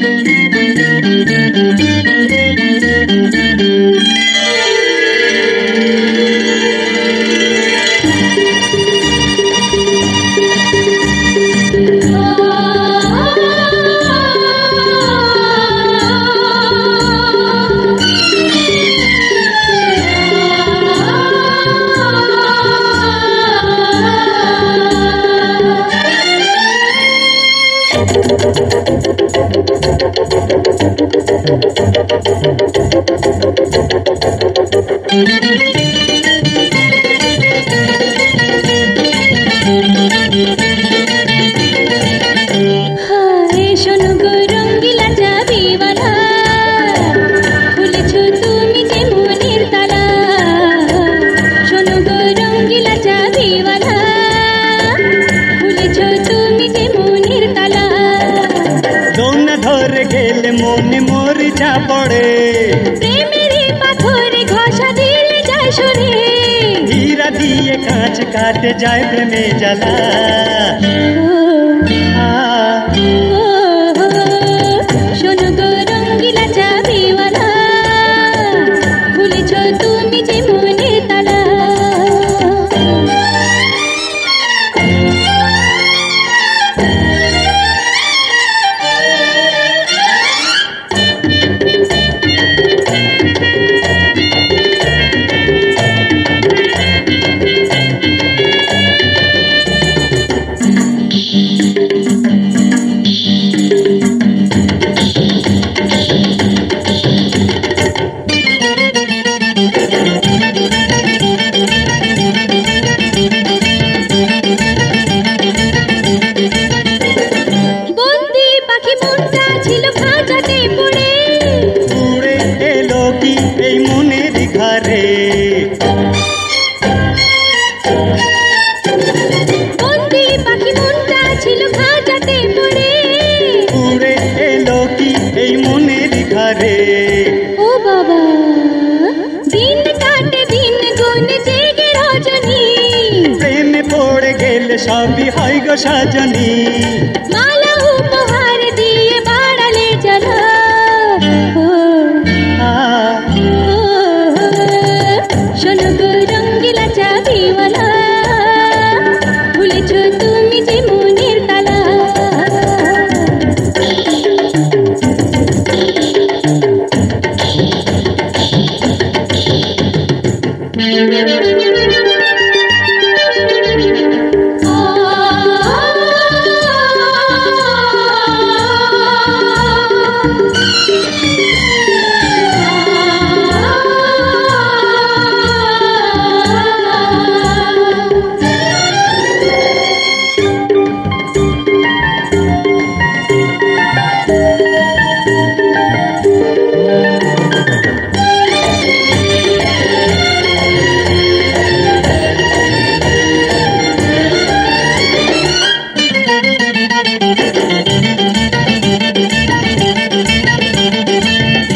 Thank you. হায় গেলে মনে মরিচা পড়ে। প্রেমের পাথরে ঘষা দিলে যায় সরে হীরা দিয়ে কাঁচ কাটে যায় প্রেমে জ্বালা। পড়ে। উড়ে এলো কি এই মনের ঘরে? ও বাবা দিন কাটে দিন গুন জেগে রজনী। প্রেমে পড়ে গেলে সবই হয় গো সাজনী।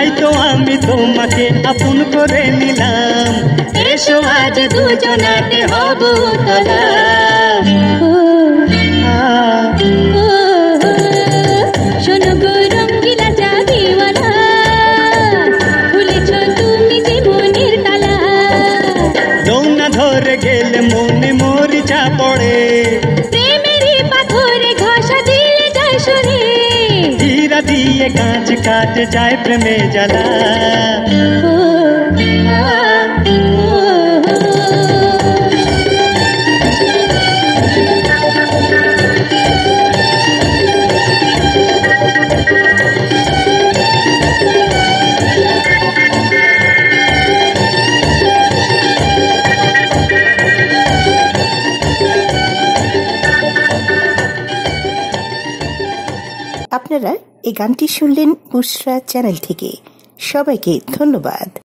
তাই তো আমি তোমাকে আপন করে নিলাম। এসো আজ দুজনাতে হব তলা ও, আ, ও, শোনো গো রঙ্গিলা চাবিওয়ালা ভুলেছ তুমি যে মনের তালা। দৌনা ধরে গেলে মনে মরিচা পড়ে। হীরা দিয়ে কাঁচ কাটে যায় প্রেমে জ্বালা ও, আ, ও, আপনারা এই গানটি শুনলেন বুসরা চ্যানেল থেকে। সবাইকে ধন্যবাদ।